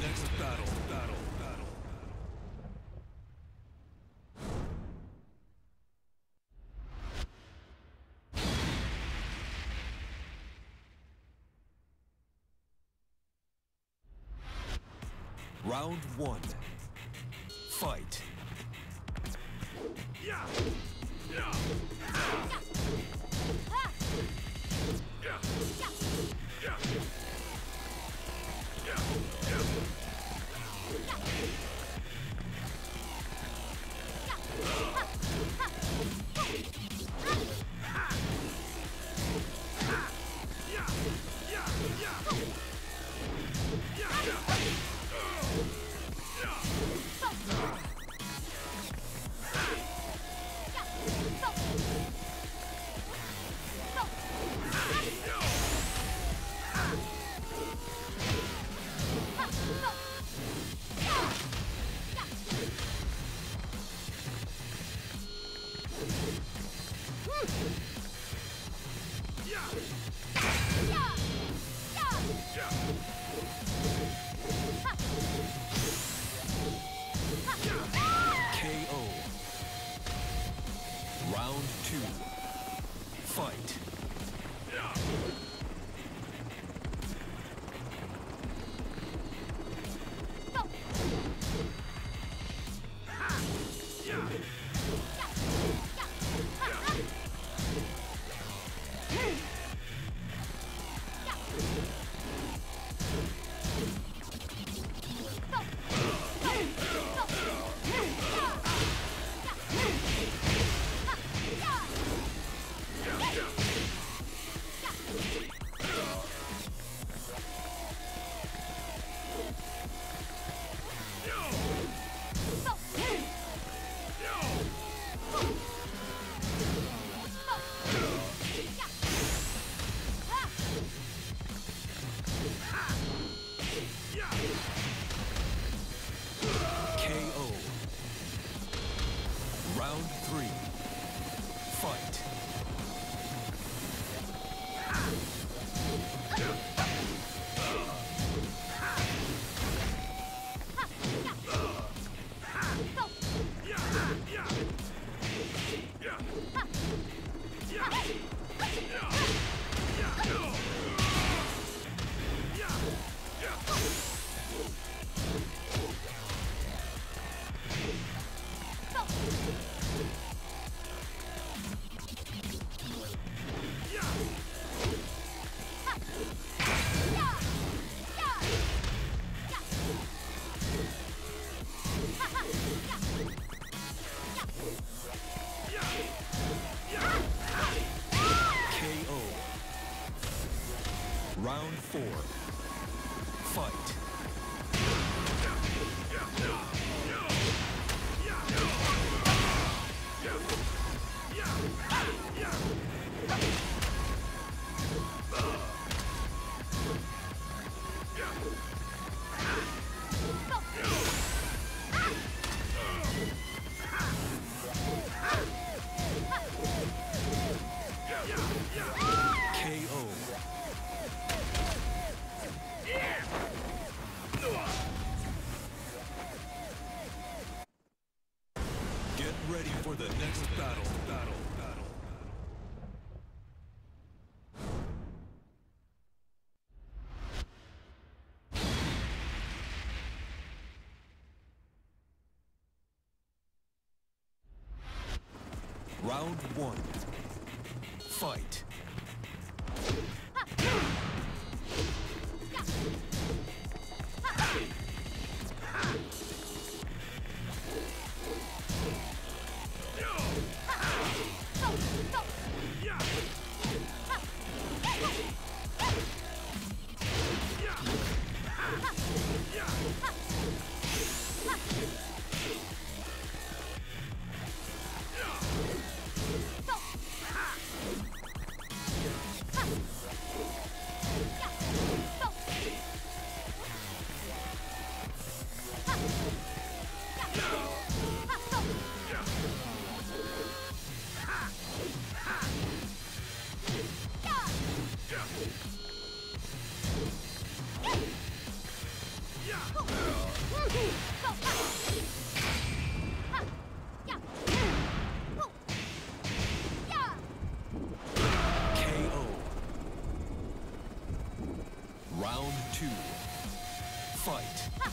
Next battle. Battle. Battle. Round one. Fight. Round one. Fight. Two. Fight.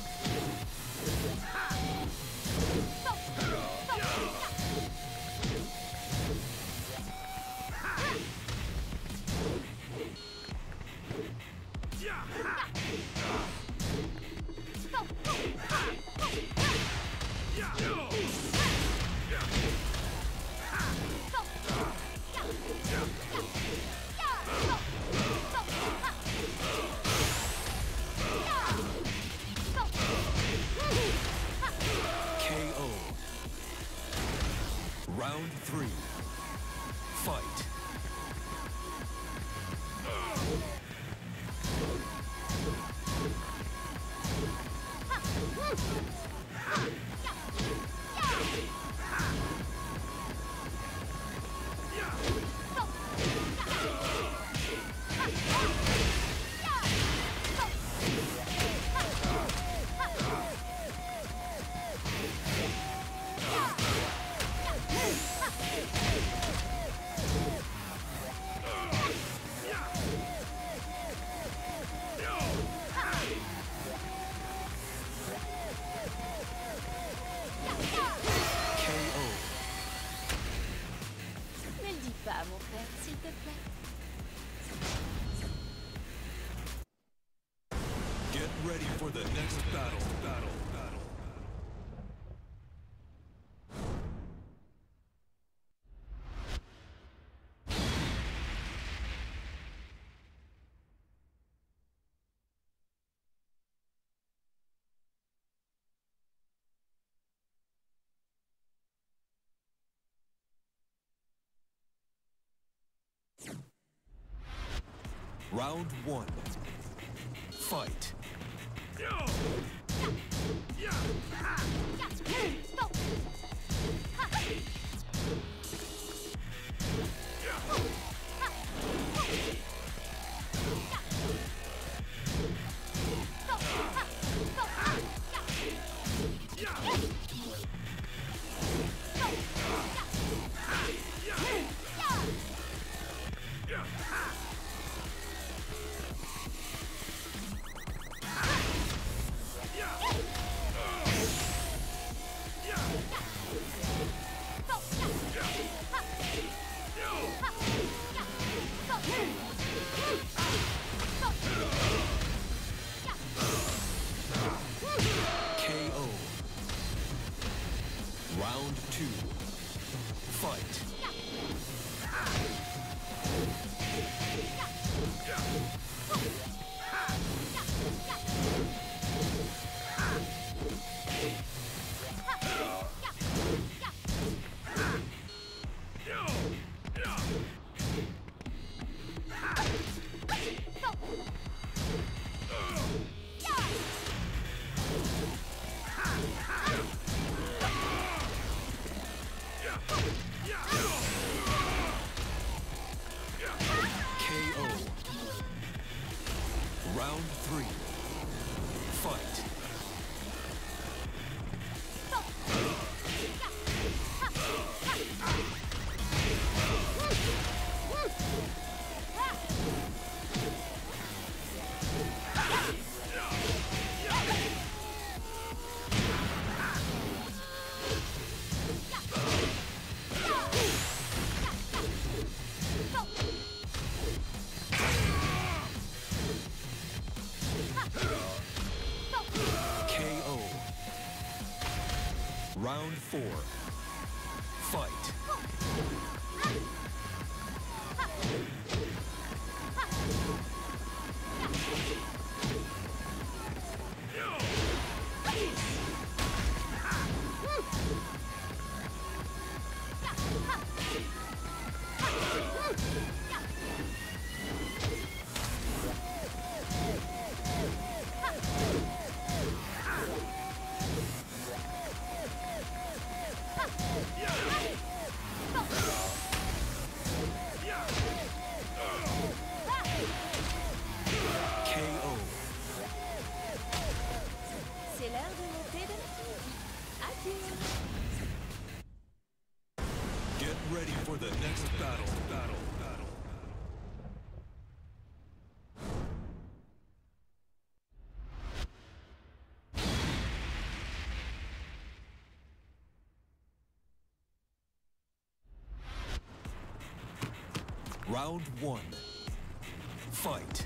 Round one. Fight. Four. Fight. Round one. Fight.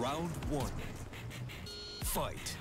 Round one. Fight.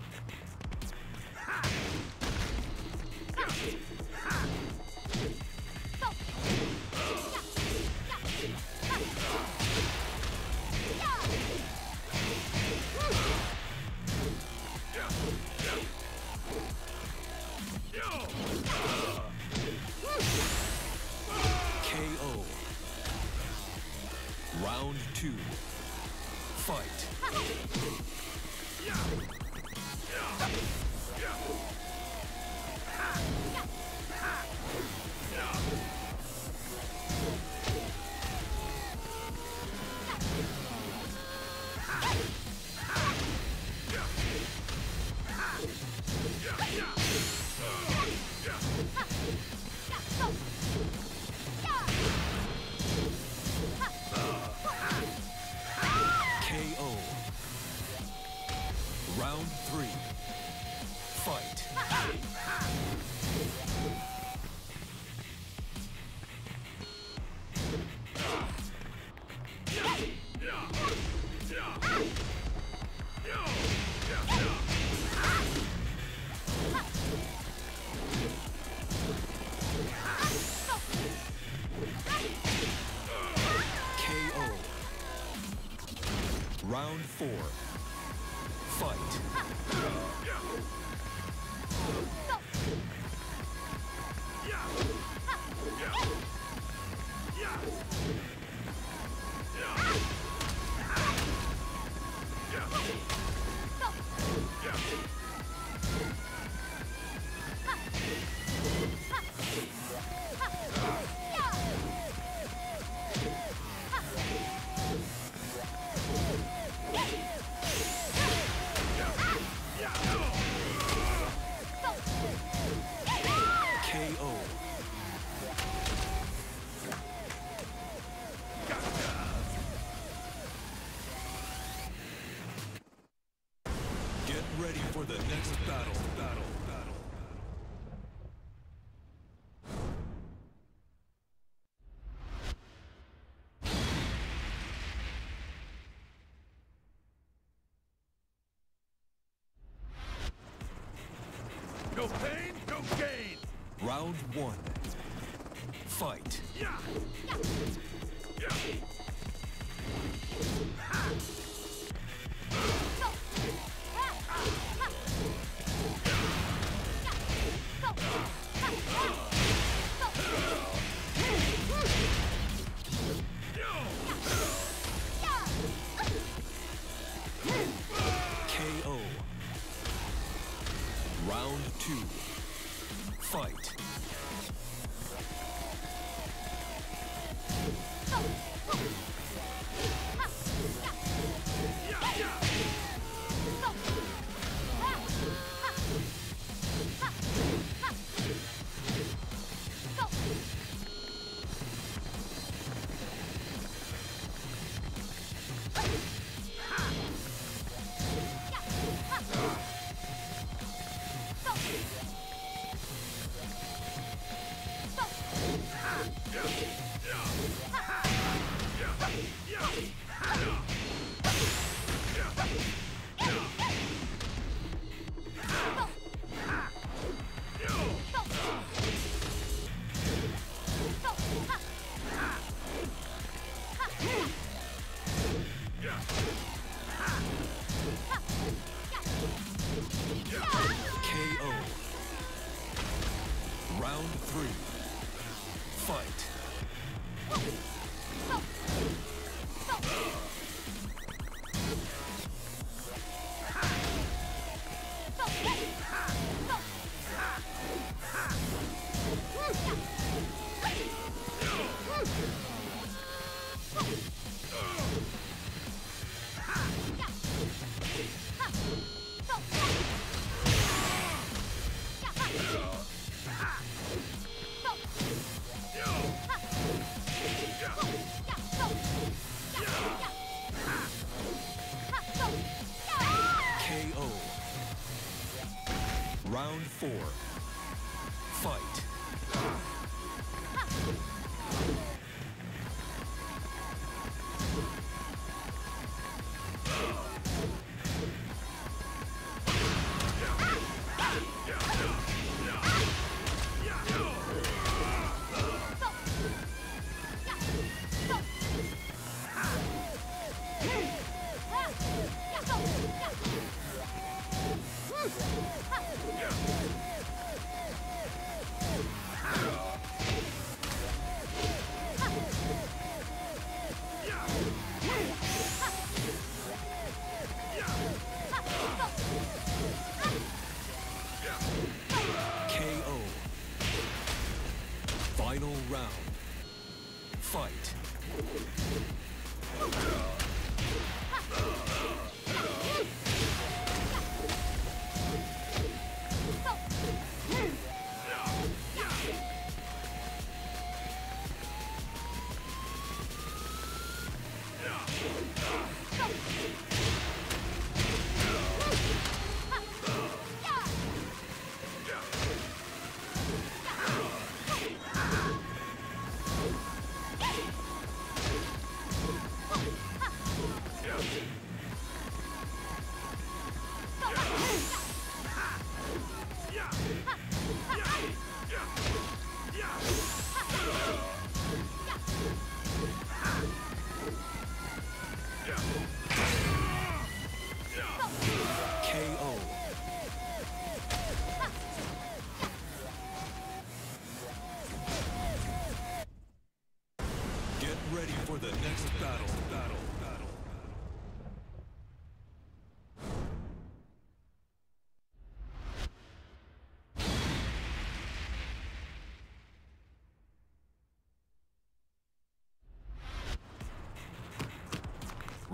Gain. Round one. Fight. Yeah. Yeah.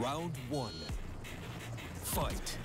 Round one. Fight.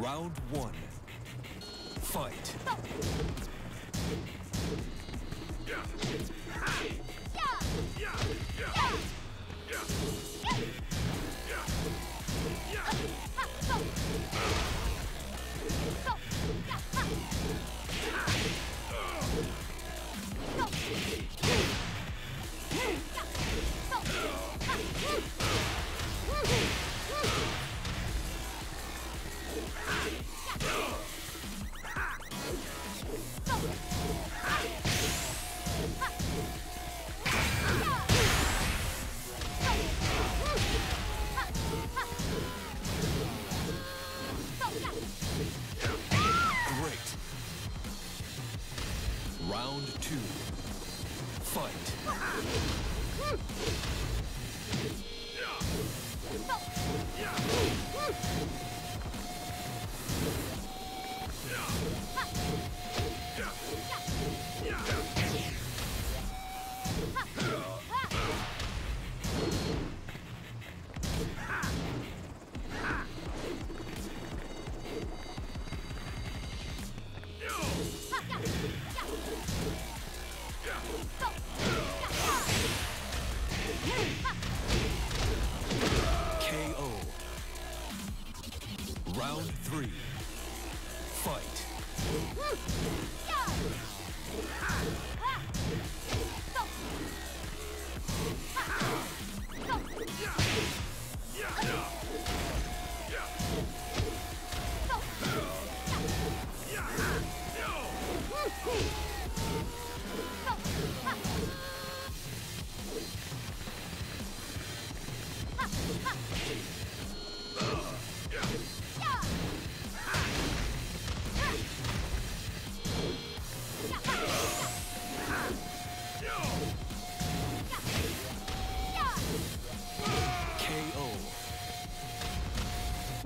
Round one. Fight.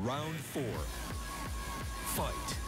Round four. Fight.